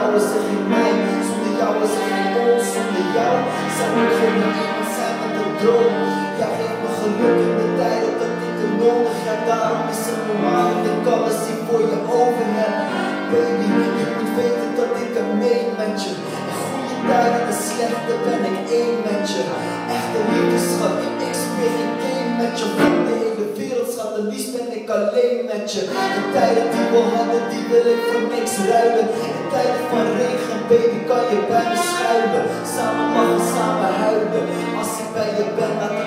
jou is er geen mij, zonder jou is er geen ons, zonder jou zou ik gewoon iemand zijn met een droom. Ja, geef me geluk in de tijden dat ik het nodig heb, daarom is het normaal dat ik alles hier voor je over heb. Baby, je moet weten dat ik er mee met je. In goede tijden en slechte ben ik één met je. Echte liefde, schat, ik speel geen game met je. Je. De tijden die we hadden, die wil ik voor niks ruilen. In tijden van regen, baby, kan je bij me schuilen. Samen samen huilen. Als ik bij je ben, laat